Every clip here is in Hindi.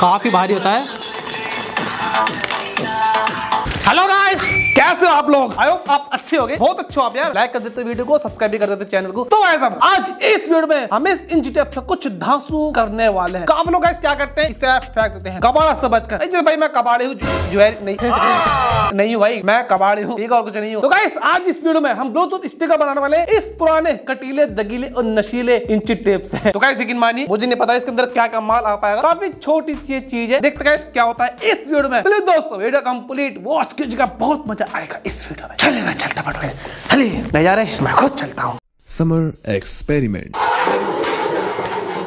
काफ़ी भारी होता है। हेलो कैसे हो आप लोग? आयो आप अच्छे हो गए बहुत अच्छे हो आप यार। लाइक कर देते वीडियो को सब्सक्राइब भी कर देते चैनल को। तो भाई साहब आज इस वीडियो में हम इस इंची टेप से कुछ धांसू करने वाले हैं। काफ़ी लोग गाइस क्या करते हैं? इसे फेंक देते हैं। कबाड़ा से बचकर। जैसे भाई मैं कबाड़ी हूँ ज्वेलरी नहीं। नहीं हूँ भाई, मैं कबाड़ी हूँ। ठीक और कुछ नहीं हूँ। तो गाइस आज इस वीडियो में हम ब्लूटूथ स्पीकर बनाने वाले इस पुराने, कटीले, दगीले और नशीले इंची टेप से तो गाइस यकीन मानिए, मुझे नहीं पता इसके अंदर क्या क्या माल आ पाएगा। काफ़ी छोटी सी चीज़ है। देखते गाइस क्या होता है इस वीडियो में। दोस्तों वीडियो कंप्लीट वॉच कीजिएगा। बहुत मज़ा आएगा, इस वीडियो में चलेगा, चलता पटके चलिए नहीं जा रहे मैं खुद चलता हूँ। Summer Experiment.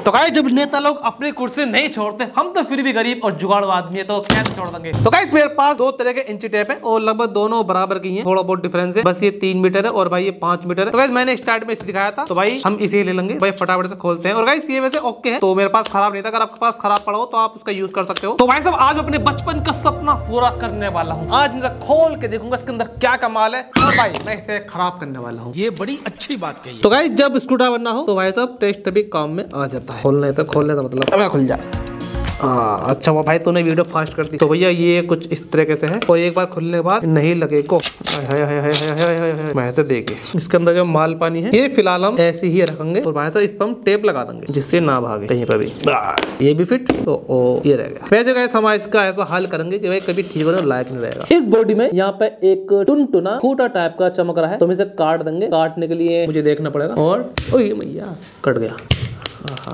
तो गाइस जब नेता लोग अपनी कुर्सी नहीं छोड़ते हम तो फिर भी गरीब और जुगाड़ू आदमी है तो कैसे छोड़ देंगे? तो गाइस मेरे पास दो तरह के इंची टेप है और लगभग दोनों बराबर की हैं। थोड़ा बहुत डिफरेंस है। बस ये तीन मीटर है और भाई ये पाँच मीटर है। तो गाइस मैंने स्टार्ट में इसे दिखाया था तो भाई हम इसे ले लेंगे। भाई फटाफट से खोलते हैं। और गाइस ये वैसे ओके है। तो मेरे पास खराब नहीं था। अगर आपके पास खराब पड़ा हो तो आप उसका यूज़ कर सकते हो। तो भाई साहब आज अपने बचपन का सपना पूरा करने वाला हूँ। आज मैं खोल के देखूँगा इसके अंदर क्या कमाल है। और भाई मैं इसे खराब करने वाला हूँ। ये बड़ी अच्छी बात कही तो गाइस जब स्क्रू ड्राइवर ना हो तो भाई साहब टेस्ट भी काम में आ जाता है। खोलने तो खोलने का मतलब अब खुल जा। हाँ अच्छा वो भाई तूने वीडियो फास्ट कर दी। तो भैया ये कुछ इस तरीके से है, और एक बार खुलने के बाद नहीं लगे को ऐसे देखे इसके अंदर जो माल पानी है, ये फ़िलहाल हम ऐसे ही रखेंगे, और भाई इस पर हम टेप लगा देंगे, जिससे ना भागे कहीं पर भी। बस, ये भी फिट तो ओ, ये रह गया। वैसे गाइस हम इसका ऐसा हल करेंगे कि भाई कभी ठीक होने लायक नहीं रहेगा। इस बॉडी में यहाँ पे एक टुन टुना फूटा टाइप का चमक रहा है तो हम इसे काट देंगे। काटने के लिए मुझे देखना पड़ेगा, और ओ मैया, कट गया।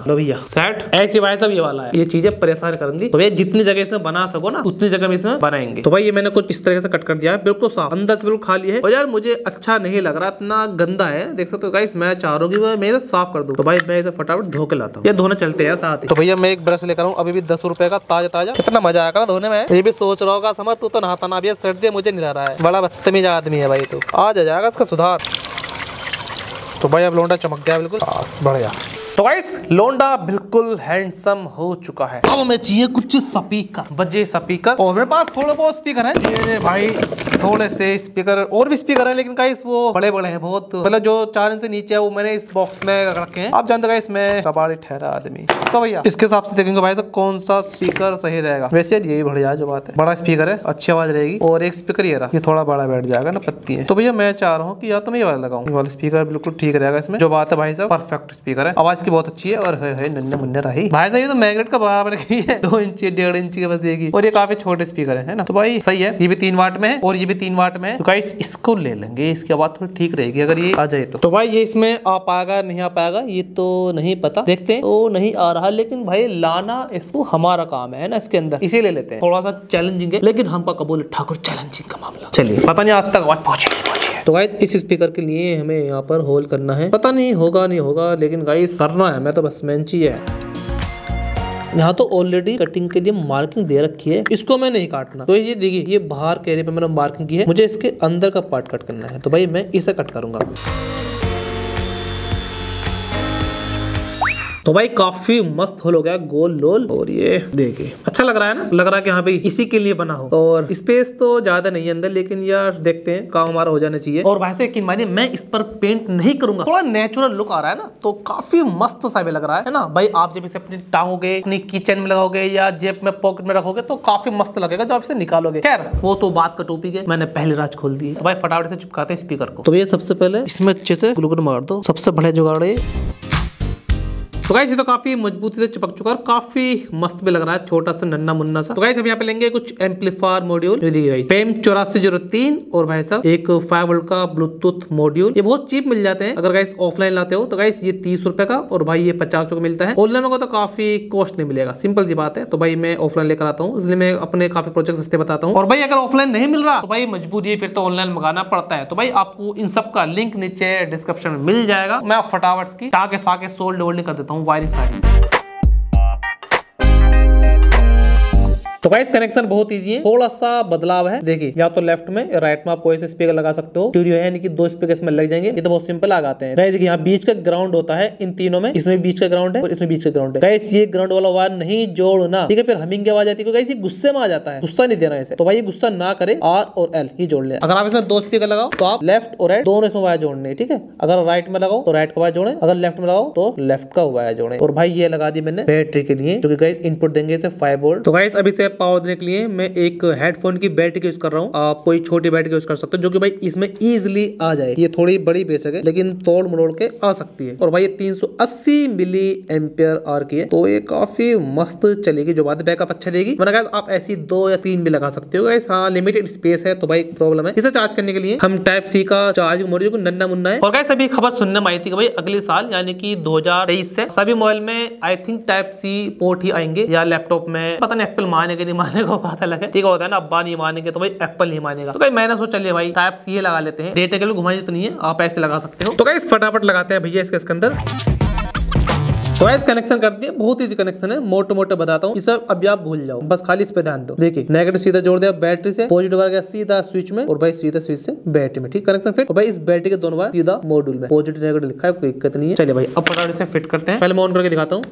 लो भैया। सेट ऐसी भाई सब ये वाला है। ये चीज़ें परेशान करेंगी। तो भैया जितनी जगह इसमें बना सको ना उतनी जगह में इसमें बनाएँगे। तो भाई ये मैंने कुछ इस तरह से कट कर दिया है। बिल्कुल साफ़। अंदर से बिल्कुल खाली है। और यार मुझे अच्छा नहीं लग रहा। इतना गंदा है। देख सकते हो गाइस मैं चाह रहा हूँ मैं इसे साफ़ कर दूँ। तो भाई मैं इसे फटाफट धो के लाता हूँ। ये धोने चलते हैं साथ ही। तो भैया मैं एक ब्रश लेकर हूँ अभी भी दस रुपए का ताज़ा ताज़ा कितना मज़ा आएगा ना धोने में। ये भी सोच रहा होगा समझ तू तो नहाता ना। भैया सर्दी मुझे नहीं रहा है। बड़ा बदतमीज आदमी है भाई तू। आ जाएगा इसका सुधार। तो भाई अब लोंडा चमक गया बिल्कुल। बढ़िया। तो गाइस लोंडा बिल्कुल हैंडसम हो चुका है। अब हमें चाहिए कुछ स्पीकर बजे स्पीकर और मेरे पास थोड़े बहुत स्पीकर हैं। ये भाई थोड़े से स्पीकर और भी स्पीकर हैं लेकिन गाइस वो बड़े बड़े हैं बहुत। मतलब जो चार इंच से नीचे है वो मैंने इस बॉक्स में रखे हैं। आप जानते गाइस मैं कबाड़ी ठहरा आदमी। तो भैया इसके हिसाब से देखेंगे भाई तो कौन सा स्पीकर सही रहेगा? वैसे यही बढ़िया जो बात है। बड़ा स्पीकर है अच्छी आवाज़ रहेगी। और एक स्पीकर ये रहा ये थोड़ा बड़ा बैठ जाएगा ना पत्ती है। तो भैया मैं चाह रहा हूँ कि या तो मैं ये वाला लगाऊँ। वाला स्पीकर बिल्कुल ठीक रहेगा इसमें। जो बात है भाई साहब परफेक्ट स्पीकर है। आवाज़ की बहुत अच्छी है और नन्हे मुन्ने रही। भाई साहब, ये तो मैग्नेट का बराबर की है। दो इंच, डेढ़ इंच के बस देगी और ये काफ़ी छोटे स्पीकर है ना? तो भाई, सही है, ये भी तीन वाट में है और ये भी तीन वाट में है। तो इसको ले लेंगे, इसकी आवाज़ थोड़ी ठीक रहेगी, अगर ये आ जाए तो। तो भाई, ये इसमें आ पाएगा, नहीं आ पाएगा, ये तो नहीं पता। देखते हैं तो नहीं आ रहा, लेकिन भाई, लाना इसको हमारा काम है ना, इसके अंदर। इसी ले लेते हैं। थोड़ा सा चैलेंजिंग है, लेकिन हमका कबूल ठाकुर चैलेंजिंग का मामला। चलिए, पता नहीं आज तक आवाज़ पहुंचेगी पहुँची तो गाइस इस स्पीकर के लिए हमें यहाँ पर होल करना है। पता नहीं होगा नहीं होगा, लेकिन गाइस करना है, मैं तो बस मेंची है। यहाँ तो ऑलरेडी कटिंग के लिए मार्किंग दे रखी है, इसको मैं नहीं काटना। तो ये देखिए, ये बाहर के एरिया पे मैंने मार्किंग की है, मुझे इसके अंदर का पार्ट कट करना है। तो भाई, मैं इसे कट करूँगा। तो भाई काफ़ी मस्त हो गया गोल लोल। और ये देखिए अच्छा लग रहा है ना? लग रहा है कि हाँ भाई इसी के लिए बना हो। और स्पेस तो ज़्यादा नहीं है अंदर, लेकिन यार देखते हैं, काम हमारा हो जाना चाहिए। और वैसे यकीन मानिए, मैं इस पर पेंट नहीं करूँगा। थोड़ा नेचुरल लुक आ रहा है ना तो काफ़ी मस्त सा भी लग रहा है ना? भाई आप जब इसे अपनी टांगोगे, अपनी किचन में लगाओगे या जेब में पॉकेट में रखोगे तो काफ़ी मस्त लगेगा जब इसे निकालोगे। खैर, वो तो बात का टॉपिक है, मैंने पहले राज खोल दी। तो भाई फटाफट से चिपकाते हैं स्पीकर को। तो ये सबसे पहले, इसमें अच्छे से ग्लूगन मार दो। सबसे बड़े जुगाड़ तो गाइस ये तो काफ़ी मजबूती से चिपक चुका है और काफ़ी मस्त भी लग रहा है छोटा सा नन्ना मुन्ना सा। तो गाइस हम यहाँ पे लेंगे कुछ एम्पलीफायर मॉड्यूल पेम चौरासी ज़ीरो तीन और भाई साहब एक फाइव वोल्ट का ब्लूटूथ मॉड्यूल ये बहुत चीप मिल जाते हैं। अगर गाइस ऑफलाइन लाते हो तो गाइस ये तीस रुपए का और भाई ये पचास का मिलता है। ऑनलाइन होगा तो काफ़ी कॉस्ट नहीं मिलेगा। सिंपल सी बात है। तो भाई मैं ऑफलाइन लेकर आता हूँ। इसलिए मैं अपने काफ़ी प्रोजेक्ट सस्ते बताता हूँ। और भाई अगर ऑफलाइन नहीं मिल रहा तो भाई मजबूरी है फिर तो ऑनलाइन मंगाना पड़ता है। तो भाई आपको इन सब का लिंक नीचे डिस्क्रिप्शन में मिल जाएगा। मैं फटाफट की टाके साके सोल्ड वोल्डिंग कर देता हूँ। वायरिंग सारी तो गाइस कनेक्शन बहुत ईजी है। थोड़ा सा बदलाव है। देखिए, या तो लेफ़्ट में राइट में आप कोई से स्पीकर लगा सकते हो। स्टूडियो है कि दो स्पीकर इसमें लग जाएँगे। ये तो बहुत सिंपल लगाते हैं। देखिए, यहाँ बीच का ग्राउंड होता है इन तीनों में। इसमें बीच का ग्राउंड है और इसमें बीच का ग्राउंड है। गाइस ये ग्राउंड वाला वायर नहीं जोड़ना। ठीक है, फिर हमिंग की आवाज़ आती है। क्योंकि ये गुस्से में आ जाता है। गुस्सा नहीं देना इसे। तो भाई गुस्सा ना करे। आर और एल ही जोड़ ले। अगर आप इसमें दो स्पीकर लगाओ तो आप लेफ़्ट और राइट दोनों इसमें वायर जोड़ने ठीक है? अगर राइट में लगाओ तो राइट का वायर जोड़े। अगर लेफ़्ट में लगाओ तो लेफ़्ट का वायर जोड़े। और भाई, ये लगा दी मैंने बैटरी के लिए, जो कि गाइस इनपुट देंगे इसे फाइव वोल्ट तो गाइस अभी से पावर देने के लिए मैं एक हेडफोन की बैटरी यूज़ कर रहा हूँ। आप कोई छोटी बैटरी यूज़ कर सकते हो, जो कि भाई इसमें इजिली आ जाए। ये थोड़ी बड़ी बेशक है, लेकिन तोड़ मरोड़ के आ सकती है। और भाई ये 380 मिली एम्पियर आर की है तो ये काफ़ी मस्त चलेगी। जो बात बैकअप अच्छा देगी। मैंने कहा आप ऐसी दो या तीन भी लगा सकते हो। हाँ लिमिटेड स्पेस है तो भाई प्रॉब्लम है। इसे चार्ज करने के लिए हम टाइप सी का चार्जिंग मोड जो नन्ना मुन्ना है। और गाइस अभी खबर सुनने में आई थी कि भाई अगले साल, यानी कि 2023 से, सभी मोबाइल में I think type C port ही आएँगे, या लैपटॉप में, पता नहीं एप्पल मानेगा नहीं मानेगा बात अलग है। ठीक होता है ना, अब्बा नहीं मानेंगे तो भाई एप्पल नहीं मानेगा। तो भाई मैंने सोचा चलिए भाई टाइप सी लगा लेते हैं। डेटा के लिए घुमाई तो नहीं है, आप ऐसे लगा सकते हो। तो गाइस फटाफट लगाते हैं भैया इसके अंदर। तो ऐसे कनेक्शन कर दिए बहुत इजी कनेक्शन है। मोटे मोटे बताता हूँ। इसे अभी आप भूल जाओ। बस खाली इस पे ध्यान दो। देखिए नेगेटिव सीधा जोड़ दिया बैटरी से पॉजिटिव आ गया सीधा स्विच में और भाई सीधा स्विच से बैटरी में। ठीक कनेक्शन फिट और भाई इस बैटरी के दोनों बार सीधा मॉड्यूल में। पॉजिटिव नेगेटिव लिखा है, कोई दिक्कत नहीं है। चलिए भाई, अब फटाफट से फिट करते हैं। पहले मैं ऑन करके दिखाता हूँ।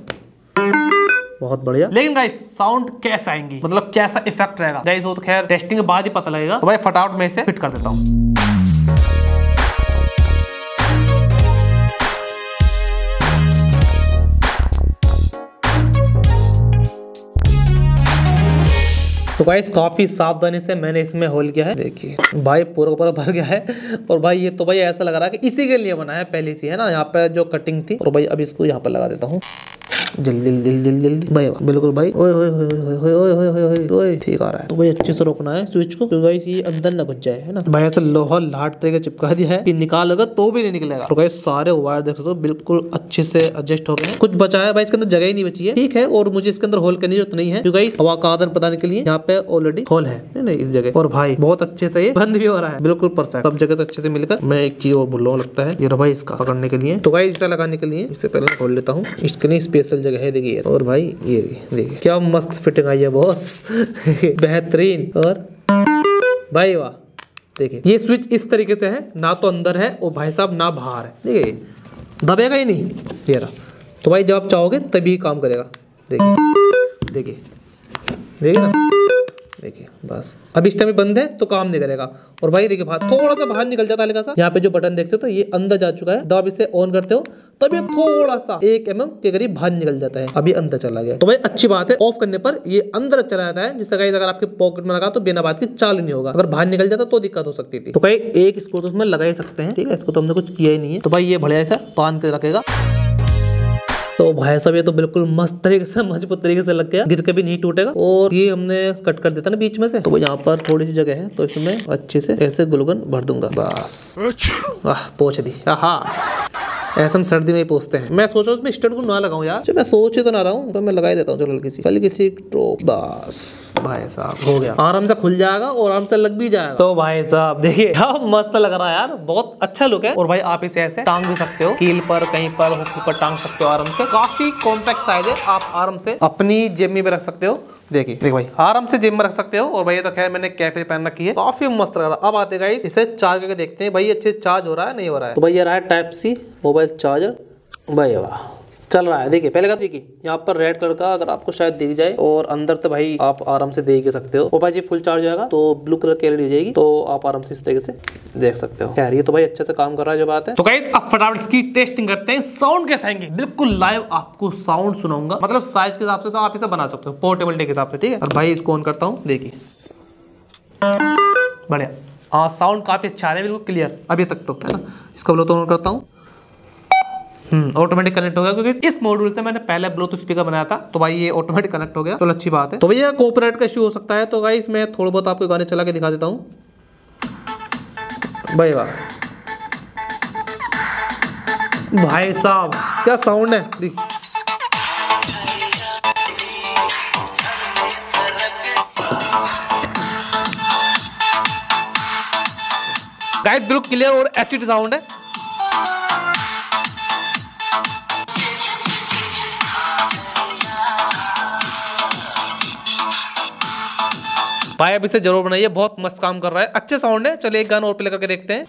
बहुत बढ़िया। लेकिन गाइस साउंड कैसे आएँगी? मतलब कैसा इफ़ेक्ट रहेगा? गाइस वो तो खैर टेस्टिंग के बाद ही पता लगेगा। तो भाई फटाफट मैं इसे फिट कर देता हूँ। तो गाइस काफ़ी सावधानी से मैंने इसमें होल किया है। देखिए भाई पूरा पूरा भर गया है। और भाई ये तो भाई ऐसा लग रहा है कि इसी के लिए बनाया है पहले से है ना? यहाँ पे जो कटिंग थी। और भाई अब इसको यहाँ पर लगा देता हूँ। जल्दी जल्दी जल्दी जल्दी भाई बिल्कुल भाई ओए ओए ओए ओए ओए ओए ओए ओए ठीक आ रहा है तो भाई अच्छे से रोकना है स्विच को क्योंकि ये अंदर ना घुस जाए है ना भाई ऐसा लोहा लाट तरीके चिपका दिया है कि निकालोगे तो भी नहीं निकलेगा तो गाइस सारे वायर देख सकते हो बिल्कुल अच्छे से एडजस्ट हो गए हैं कुछ बचा है भाई इसके अंदर जगह ही नहीं बची है ठीक है और मुझे इसके अंदर होल करने की ज़रूरत नहीं है क्योंकि हवा का आदान प्रदान के लिए यहाँ पे ऑलरेडी होल है नहीं इस जगह और भाई बहुत अच्छे से बंद भी हो रहा है बिल्कुल परफेक्ट सब जगह से अच्छे से मिलकर मैं एक चीज़ और भूल लगता है ये भाई इसका पकड़ने के लिए तो भाई इसका लगाने के लिए इससे पहले खोल लेता हूँ इसके लिए स्पेशल जगह है, देखिए और भाई, ये देखिए, क्या मस्त फिटिंग आई है बॉस बेहतरीन। और भाई वाह, देखिए, ये स्विच इस तरीके से है, ना तो अंदर है, और भाई साहब, ना बाहर है। देखिए, दबेगा ही नहीं। ये रहा। तो भाई, जब आप चाहोगे, तभी काम करेगा। देखिए देखिए देखिए ना। देखिए, बस। अब इस टाइम बंद है तो काम नहीं करेगा। और भाई, देखिए, बाहर, थोड़ा सा बाहर निकल जाता है यहाँ पे जो बटन देखते हो ये अंदर जा चुका है। आप इसे ऑन करते हो तब ये थोड़ा सा एक एम के करीब बाहर निकल जाता है। अभी अंदर चला गया। तो भाई अच्छी बात है ऑफ़ करने पर ये अंदर चला जाता है। जिससे गाइस अगर आपके पॉकेट में लगा तो बिना बात की चालू नहीं होगा। अगर बाहर निकल जाता तो दिक्कत हो सकती थी। तो भाई एक स्क्रू तो उसमें लगा ही सकते हैं ठीक है? इसको तो हमने कुछ किया ही नहीं है। तो भाई ये बढ़िया ऐसा बाँध के रखेगा। तो भाई साहब ये तो बिल्कुल मस्त तरीके से मज़बूत तरीके से लग गया। गिर के भी नहीं टूटेगा। और ये हमने कट कर देता ना बीच में से। तो यहाँ पर थोड़ी सी जगह है तो इसमें अच्छे से ऐसे ग्लूगन भर दूँगा। बस। आह पोछ दी। आहा। ऐसा हम सर्दी में ही पोछते हैं। मैं सोचा उसमें स्टड को ना लगाऊँ यार। मैं सोच तो ना रहा हूँ तो मैं लगा ही देता हूँ, चलो हल्की सी। हल्की सी तो बस। भाई साहब, हो गया। आराम से खुल जाएगा और आराम से लग भी जाएगा। तो भाई साहब, देखिए मस्त लग रहा है यार। बहुत अच्छा लुक है। और भाई आप इसे ऐसे टांग भी सकते हो। कील पर, कहीं पर हुक पर टांग सकते हो आराम से। काफ़ी कॉम्पैक्ट साइज़ है। आप आराम से अपनी जेब में भी रख सकते हो। देखिए देखिए भाई, आराम से जिम में रख सकते हो और भाई ये तो खैर मैंने कैफ़े पहन रखी है। काफ़ी मस्त लग रहा अब आते गाइस इसे चार्ज करके देखते हैं। भाई अच्छे चार्ज हो रहा है, नहीं हो रहा है? तो भाई ये रहा है टाइप सी मोबाइल चार्जर भाई वाह। चल रहा है। देखिए, पहले का देखिए, यहाँ पर रेड कलर का अगर आपको शायद दिख जाए और अंदर तो भाई आप आराम से देख सकते हो। और भाई जी फुल चार्ज होगा तो ब्लू कलर की एलईडी जाएगी तो आप आराम से इस तरीके से देख सकते हो। खैर, ये तो भाई अच्छे से काम कर रहा है जो बात है। तो गाइस अब फटाफट इसकी टेस्टिंग करते हैं। साउंड कैसे आएँगे? बिल्कुल लाइव आपको साउंड सुनाऊँगा। मतलब साइज़ के हिसाब से तो आप इसे बना सकते हो पोर्टेबिलिटी के हिसाब से, ठीक है? और भाई इसको ऑन करता हूँ, देखिए। बढ़िया। हाँ साउंड काफ़ी अच्छा आ रहा है, बिल्कुल क्लियर अभी तक तो है ना? इसका ब्लूटूथ ऑन करता हूँ। ऑटोमेटिक कनेक्ट हो गया क्योंकि इस मॉड्यूल से मैंने पहले ब्लूटूथ स्पीकर बनाया था। तो भाई ये ऑटोमेटिक कनेक्ट हो गया। तो अच्छी बात है। तो भैया कोपरेट का इशू हो सकता है। तो भाई इसमें थोड़ा बहुत आपको गाने चला के दिखा देता हूँ। भाई वाह। भाई साहब क्या साउंड है? देख। गाइस बिल्कुल क्लियर और एचडी साउंड है। भाई अब इसे ज़रूर बनाइए, बहुत मस्त काम कर रहा है। अच्छे साउंड है। चलिए एक गाना और प्ले करके देखते हैं।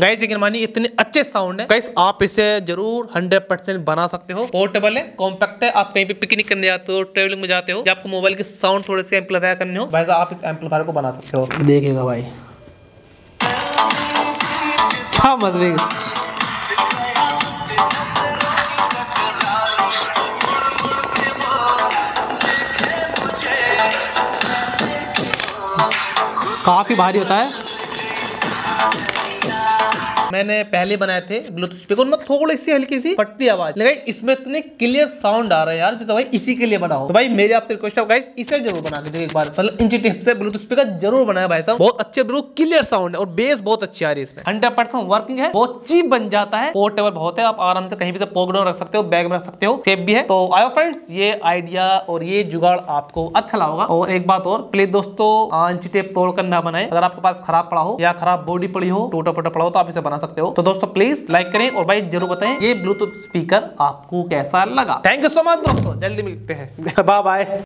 गाइस यकीन मानिए, इतने अच्छे साउंड है। गाइस आप इसे ज़रूर 100% बना सकते हो। पोर्टेबल है कॉम्पैक्ट है। आप कहीं पे पिकनिक करने जाते हो ट्रेवलिंग में जाते हो, या आपको मोबाइल के साउंड थोड़े से एम्पलीफायर करने हो वैसा आप इस एम्पलीफायर को बना सकते हो। देखिएगा भाई। क्या मज़े। काफ़ी भारी होता है। मैंने पहले बनाए थे ब्लूटूथ स्पीकर में थोड़ी सी हल्की सी फटती आवाज़। लेकिन इसमें इतने क्लियर साउंड आ रहा है यार जो तो भाई इसी के लिए बना हो तो भाई, मेरे आपसे रिक्वेस्ट है गाइस इसे ज़रूर बना के देखिए एक बार। मतलब इंची टिप से ब्लूटूथ स्पीकर ज़रूर बनाया भाई साहब। बहुत अच्छे बिल्कुल क्लियर साउंड है और बेस बहुत अच्छी आ रही है इसमें। हंड्रेड परसेंट वर्किंग है, बहुत चीप बन जाता है। पोर्टेबल बहुत है, आप आराम से कहीं भी पॉकेट में रख सकते हो बैग में रख सकते हो सेफ़ भी है। तो आयो फ्रेंड्स ये आइडिया और ये जुगाड़ आपको अच्छा लगा और एक बात और प्लीज़ दोस्तों इंची टेप तोड़कर ना बनाए। अगर आपके पास खराब पड़ा हो या खराब बॉडी पड़ी हो टूटा फूटा पड़ा हो तो आप इसे बना सकते हो। तो दोस्तों प्लीज़ लाइक करें और भाई ज़रूर बताएँ ये ब्लूटूथ स्पीकर आपको कैसा लगा। थैंक यू सो मच दोस्तों। जल्दी मिलते हैं। Bye bye